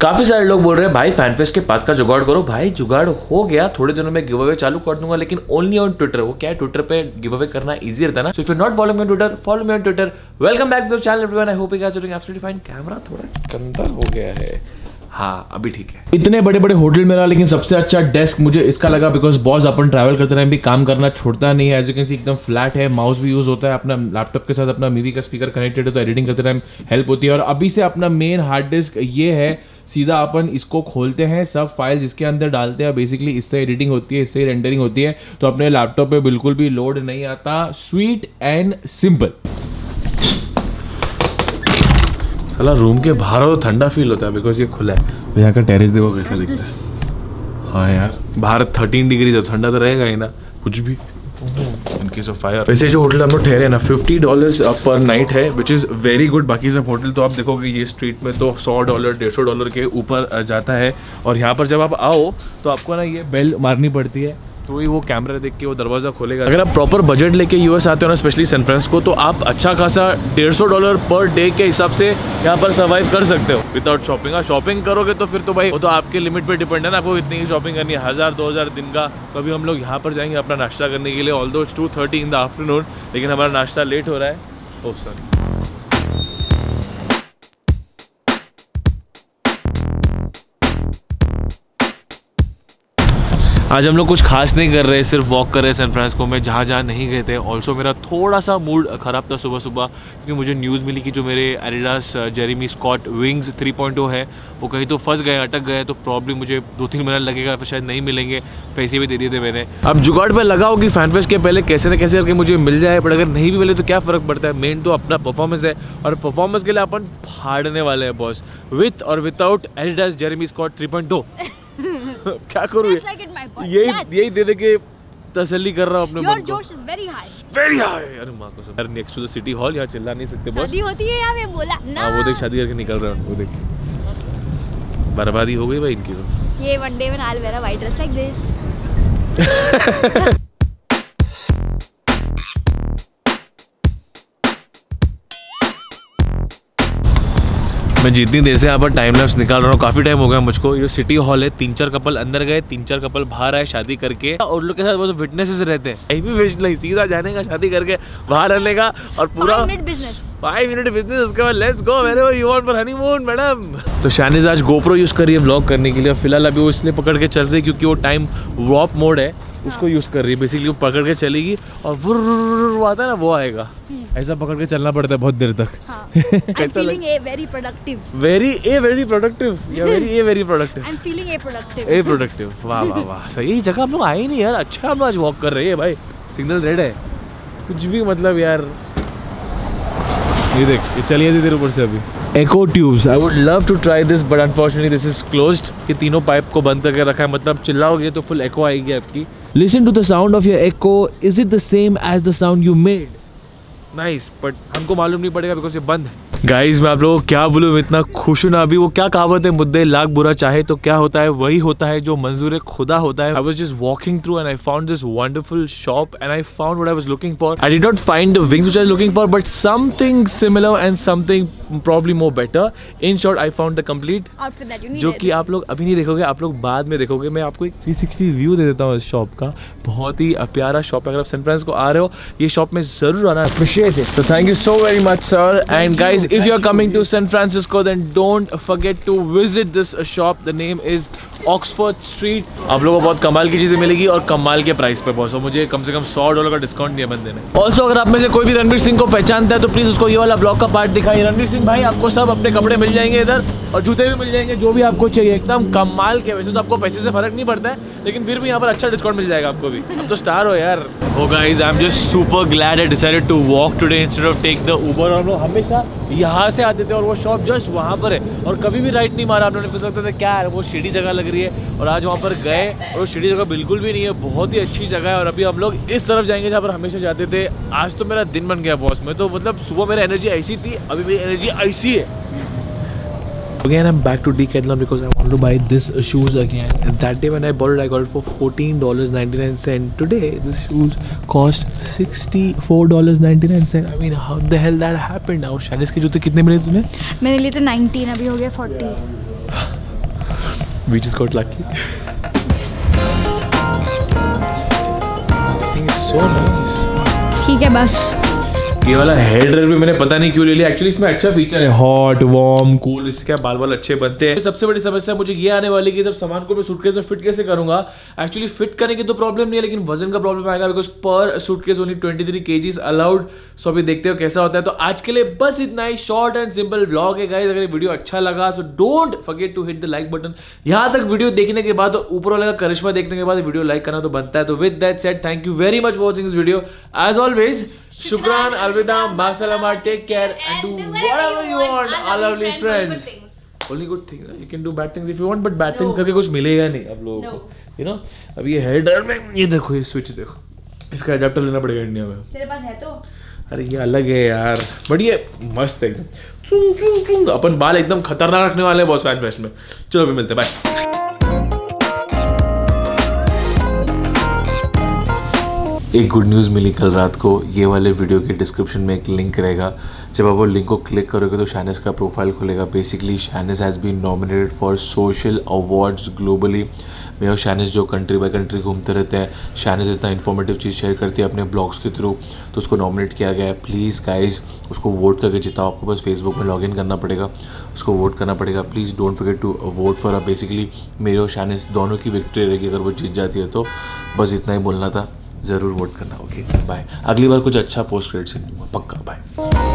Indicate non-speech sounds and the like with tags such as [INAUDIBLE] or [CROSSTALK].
काफ़ी सारे लोग बोल रहे हैं, भाई फैनफेस्ट के पास का जुगाड़ करो। भाई, जुगाड़ हो गया, थोड़े दिनों में गिव अवे चालू कर दूँगा, लेकिन ओनली ऑन ट्विटर वो क्या है? ट्विटर पे गिव अवे करना इजी रहता है ना so if you not follow me on Twitter follow me on Twitter welcome back to channel everyone I hope you guys doing absolutely fine camera थोड़ा गंदा हो गया है। हाँ अभी ठीक है। इतने बड़े बड़े होटल में रहा, लेकिन सबसे अच्छा डेस्क मुझे इसका लगा बिकॉज़ बॉस अपन ट्रैवल करते रहे, भी काम करना छोड़ता नहीं है। एज यू कैन सी एकदम फ्लैट है माउस भी यूज़ होता है, अपना लैपटॉप के साथ अपना मीवी का स्पीकर कनेक्टेड है तो एडिटिंग करते टाइम हेल्प होती है। और अभी से अपना मेन हार्ड डिस्क ये है सीधा अपन इसको खोलते हैं सब फ़ाइल जिसके अंदर डालते हैं बेसिकली इससे एडिटिंग होती है इससे रेंडरिंग होती है तो अपने लैपटॉप पे बिल्कुल भी लोड नहीं आता। स्वीट एंड सिंपल साला रूम के बाहर हो तो ठंडा फील होता है बिकॉज़ ये खुला है। तो यहाँ का टेरेस देखो कैसा दिखता है। हाँ यार। बाहर थर्टीन डिग्री तो ठंडा तो रहेगा ही ना कुछ भी। इन केस ऑफ़ फायर वैसे जो होटल हम लोग ठहरे ना फिफ्टी डॉलर्स पर नाइट है विच इज़ वेरी गुड बाकी सब होटल तो आप देखोगे ये स्ट्रीट में तो सौ डॉलर डेढ़ सौ डॉलर के ऊपर जाता है। और यहाँ पर जब आप आओ तो आपको ना ये बेल मारनी पड़ती है। तो ही वो कैमरा देख के वो दरवाज़ा खोलेगा। अगर आप प्रॉपर बजट लेके यूएस आते हो ना स्पेशली सैन फ्रांसिस्को तो आप अच्छा खासा डेढ़ सौ डॉलर पर डे के हिसाब से यहाँ पर सर्वाइव कर सकते हो। विदाउट शॉपिंग शॉपिंग करोगे तो फिर तो भाई वो तो आपके लिमिट पे डिपेंड है ना आपको इतनी ही शॉपिंग करनी है हज़ार दो हज़ार दिन का। तो अभी हम लोग यहाँ पर जाएँगे अपना नाश्ता करने के लिए ऑल दो two thirty in the afternoon लेकिन हमारा नाश्ता लेट हो रहा है। ओ सॉरी आज हम लोग कुछ खास नहीं कर रहे, सिर्फ़ वॉक कर रहे हैं सैन में, जहाँ जहाँ नहीं गए थे। ऑल्सो मेरा थोड़ा सा मूड ख़राब था सुबह सुबह क्योंकि मुझे न्यूज़ मिली कि जो मेरे एडिडास जेरीमी स्कॉट विंग्स 3.0 है, वो कहीं तो फंस गए, अटक गए तो प्रॉब्लम मुझे दो तीन महीना लगेगा, फिर शायद नहीं मिलेंगे। पैसे भी दे दिए थे मैंने। अब जुगाड़ पे लगाओ कि फ़ैन फेस्ट के पहले कैसे ना कैसे करके मुझे मिल जाए बट अगर नहीं भी मिले तो क्या फ़र्क पड़ता है? मेन तो अपना परफॉर्मेंस है, और परफॉर्मेंस के लिए अपन फाड़ने वाले हैं बॉस विथ और विदाउट एडिडास जेरेमी स्कॉट 3.0 [LAUGHS] क्या करूँ यही यही दे दे के तसल्ली कर रहा हूँ अपने मन को। वेरी हाई वेरी हाई अरे माँ को सब। Next to the city hall यहाँ चिल्ला नहीं सकते बस। शादी होती है यहाँ पे बोला ना. हाँ वो देख शादी करके निकल रहा हूँ वो देख। बर्बादी हो गई भाई इनकी तो। ये वन डे में will wear a white dress like this [LAUGHS] [LAUGHS] मैं जितनी देर से यहाँ पर टाइम लैप्स निकाल रहा हूँ, काफ़ी टाइम हो गया मुझको। ये सिटी हॉल है, तीन चार कपल अंदर गए, तीन चार कपल बाहर आए शादी करके। और लोग के साथ वो विटनेसेस रहते हैं। कहीं भी वेस्ट नहीं, सीधा जाने का, शादी करके बाहर रहने का और पूरा बिज़नेस फाइव मिनट बिज़नेस उसके बाद let's go you want for honeymoon madam तो शानिज आज गोप्रो यूज़ कर रही है व्लॉग करने के लिए फ़िलहाल अभी वो इसलिए पकड़ के चल रही है क्योंकि वो टाइम वॉप मोड है उसको यूज़ कर रही है। बेसिकली वो पकड़ के चलेगी और वो आता है ना वो आएगा। ऐसा पकड़ के चलना पड़ता है बहुत देर तक. Very a very productive very a very productive I'm feeling a productive. A productive वाह वाह वाह। सही जगह हम लोग आए नहीं यार। अच्छा हम लोग आज वॉक कर रहे हैं भाई। सिग्नल रेड है। कुछ भी मतलब यार। ये देख ये चलिए थी तेरे ऊपर से अभी। Echo tubes I would love to try this but unfortunately this is close ये तीनों पाइप को बंद करके रखा है। मतलब चिल्लाओगे तो फुल एको आएगी आपकी। Listen to the sound of your echo is it the same as the sound you made nice but हमको मालूम नहीं पड़ेगा बिकॉज़ ये बंद है। गाइस मैं आप लोगों को क्या बोलूँ इतना खुश हूँ ना अभी। वो क्या कहावत है मुद्दे लाख बुरा चाहे तो क्या होता है वही होता है जो मंजूर खुदा होता है। I was just walking through and I found this wonderful shop and I found what I was looking for I did not find the wings which I looking for but something similar and something probably more better in short I found the complete Outfit that you needed. जो कि आप लोग अभी नहीं देखोगे आप लोग बाद में देखोगे। मैं आपको एक 360 व्यू दे देता हूँ इस शॉप का। बहुत ही प्यारा शॉप है। अगर आप सैन फ्रांसिस्को आ रहे हो ये शॉप में ज़रूर आना। अप्रिशिएट इट तो thank you so very much sir and guys you are coming to San Francisco then don't forget to visit this shop the name is Oxford Street आप लोगों को बहुत कमाल की चीज़ें मिलेगी और कमाल के प्राइस पे बॉस और मुझे कम से कम सौ डॉलर का डिस्काउंट दिया बंदे ने ऑल्सो अगर आप में से कोई भी रणवीर सिंह को पहचानता है तो प्लीज़ उसको ये वाला ब्लॉग का पार्ट दिखाइए। रणवीर सिंह भाई आपको सब अपने कपड़े मिल जाएँगे इधर और जूते भी मिल जाएँगे जो भी आपको चाहिए। एकदम कमाल के। वैसे तो आपको पैसे से फ़र्क नहीं पड़ता है लेकिन फिर भी यहाँ पर अच्छा डिस्काउंट मिल जाएगा आपको भी। अब तो स्टार हो यार। ओ guys I am just super glad I decided to walk today instead of take the Uber और हम लोग हमेशा यहाँ से आते थे और वो शॉप जस्ट वहाँ पर है। और कभी भी राइट नहीं मारा आप लोगों ने पूछ सकते थे, क्या है वो सीढ़ी जगह लग रही है। और आज वहाँ पर गए और वो सीढ़ी जगह बिल्कुल भी नहीं है, बहुत ही अच्छी जगह है। और अभी हम लोग इस तरफ़ जाएँगे जहाँ पर हमेशा जाते थे। आज तो मेरा दिन बन गया बॉस में तो मतलब सुबह मेरी एनर्जी ऐसी थी, अभी मेरी एनर्जी ऐसी है। Again, I'm back to Decathlon because I want to buy this shoes again. And that day when I bought it, I got it for fourteen dollars ninety nine cent. Today, this shoes cost sixty four dollars ninety nine cent. I mean, how the hell that happened? Now, शानिस के जूते कितने मिले तुम्हें? मैंने लिए थे 19 अभी हो गया 40 We just got lucky. this thing is so nice. ठीक है बस ये वाला हेयर ड्रायर भी मैंने पता नहीं क्यों ले लिया। एक्चुअली इसमें अच्छा फीचर है। हॉट वार्म कूल इसके बाल बाल अच्छे बनते हैं। सबसे बड़ी समस्या मुझे ये आने वाली कि जब सामान को मैं सूटकेस में फिट कैसे करूँगा? एक्चुअली फिट करने की तो प्रॉब्लम नहीं है, लेकिन वज़न का प्रॉब्लम आएगा बिकॉज़ पर सूटकेस ओनली ट्वेंटी थ्री के अलाउड सो अभी देखते हो कैसा होता है। तो आज के लिए बस इतना ही। शॉर्ट एंड सिंपल ब्लॉग है गाइस अगर वीडियो अच्छा लगा so don't forget to hit the like button यहाँ तक वीडियो देखने के बाद, ऊपर वाले का करिश्मा देखने के बाद वीडियो लाइक करना तो बनता है। तो with that said thank you very much watching this video as always शुक्रान अलविदा मासलामा take care and do whatever you want our lovely friends only good things you can do bad things if you want but bad things करके कुछ मिलेगा नहीं अब लोगों को you know? अब ये हेयर ड्रायर में ये देखो ये स्विच देखो। इसका अडेप्टर लेना पड़ेगा इंडिया में। तेरे पास है तो? अरे ये अलग है यार बढ़िया मस्त है एकदम। चुंग चुंग चुंग। अपन बाल एकदम खतरनाक रखने वाले हैं बॉस फ़ैन फेस्ट में। चलो अभी मिलते हैं बाय एक गुड न्यूज़ मिली कल रात को। ये वाले वीडियो के डिस्क्रिप्शन में एक लिंक रहेगा। जब आप वो लिंक को क्लिक करोगे तो शैनिस का प्रोफ़ाइल खुलेगा। Basically शैनिस has been nominated for social awards globally मैं और शैनिस जो कंट्री बाय कंट्री घूमते रहते हैं शैनिस इतना इन्फॉर्मेटिव चीज़ शेयर करती है अपने ब्लॉग्स के थ्रू तो उसको नॉमिनेट किया गया है। प्लीज़ गाइज़ उसको वोट करके जिताओ। आपको बस फेसबुक में लॉगिन करना पड़ेगा। उसको वोट करना पड़ेगा। Please don't forget to vote for a basically मेरे और शैनिस दोनों की विक्ट्री रहेगी अगर वो जीत जाती है तो। बस इतना ही बोलना था। ज़रूर वोट करना ओके बाय अगली बार कुछ अच्छा पोस्ट क्रेडिट सीन पक्का बाय